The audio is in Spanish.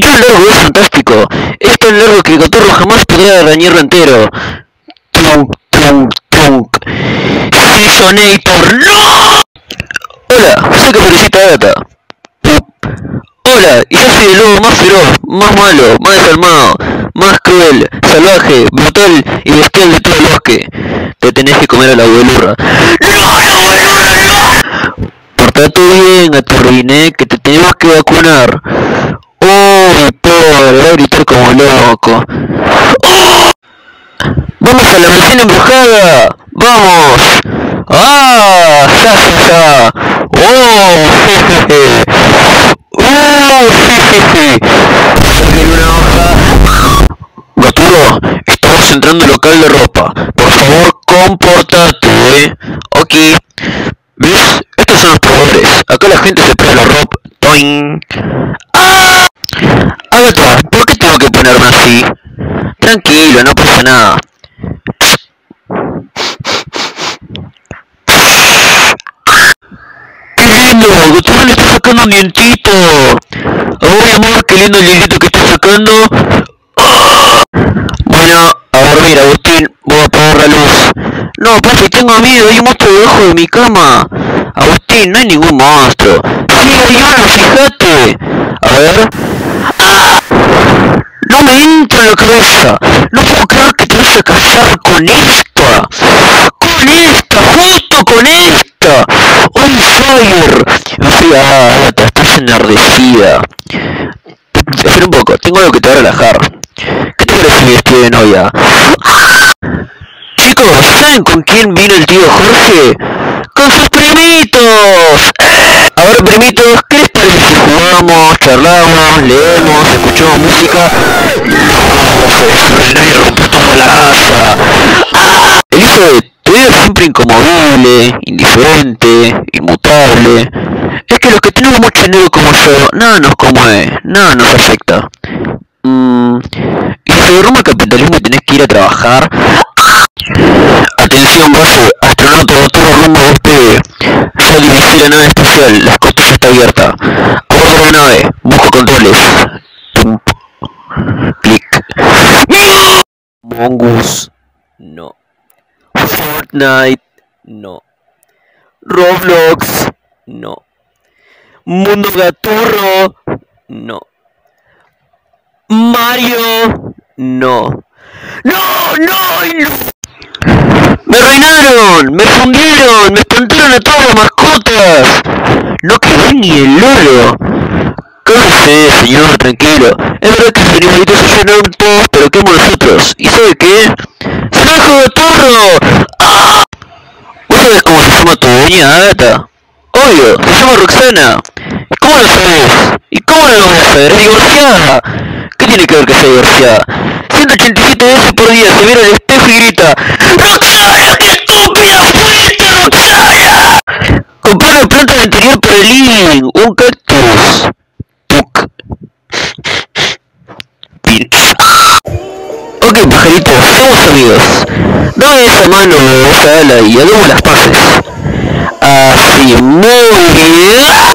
yo largo es fantástico. Es tan largo que el gatorro jamás podría arañarlo entero. Trunk, trunk, trunk. Seasonator, ¡no! Hola, soy Caperucita Gata. Hola, y yo soy el lobo más feroz, más malo, más desalmado, más cruel, salvaje, brutal y bestial de todo el bosque. Te tenés que comer a la abuelurra. ¡No, la abuelurra, no! Portate bien, a que te tenemos que vacunar. ¡Oh, pobre! Va a gritar como loco. ¡Oh! ¡Vamos a la mansión embrujada! ¡Vamos! ¡Ah! ¡Ja, ja, ja! ¡Oh! Jejeje! ¡Oh! Jejeje! Saquen una hoja. Gaturro, estamos entrando al local de ropa. Por favor, comportate, ¿eh? Ok. ¿Ves? Estos son los probadores. Acá la gente se pone la ropa. Toing. ¡Ah! Agatha, ¿por qué tengo que ponerme así? Tranquilo, no pasa nada. ¡Qué lindo! Gustavo le está sacando un dientito. Ay, amor, qué lindo el dientito que está sacando. Bueno, a dormir, Agustín. Voy a apagar la luz. No, papi, tengo miedo. Hay un monstruo debajo de mi cama. Agustín, no hay ningún monstruo. Sí, hay uno, fíjate. A ver. La cabeza. No puedo creer que te vas a casar con esta. Con esta, justo con esta. On fire. Ah, Agatha, estás enardecida. Espera un poco, tengo algo que te va a relajar. ¿Qué te parece mi vestido de novia? Chicos, ¿saben con quién vino el tío Jorge? ¡Con sus primitos! A ver, primitos, ¿qué les jugamos, charlamos, leemos, escuchamos música? No, la casa. ¡Ah! Elizabeth, tu vida es siempre incomovible, indiferente, inmutable. Es que los que tenemos mucho dinero como yo, nada nos conmueve, nada nos afecta. Mm, y si se el capitalismo y tenés que ir a trabajar. Atención base, astronauta todo rumbo a despegue. Ya dirigí la nave espacial, la escotilla está abierta. Busco controles. Clic. Mongoose, no. Fortnite, no. Roblox, no. Mundo Gaturro, no. Mario, no. ¡No, no! ¡Me reinaron! ¡Me fundieron! ¡Me espantaron a todas las mascotas! No quedó ni el loro. Cálmese, señor, tranquilo. Es verdad que sus animalitos se llenaron todos, pero ¿qué nosotros? ¿Y sabe qué? ¡Se lo dejo de turno! ¡Ah! ¿Vos sabés cómo se llama tu dueña, Agatha? Obvio, se llama Roxana. ¿Cómo lo sabes? ¿Y cómo lo voy a saber? Es divorciada. ¿Qué tiene que ver que sea divorciada? 187 veces por día se mira al espejo y grita ¡Roxana, qué estúpida fuiste, Roxana! Compré una planta de interior para el living, un cactus. Somos amigos. Dame esa mano, esa ala y hagamos las paces. Así, muy bien.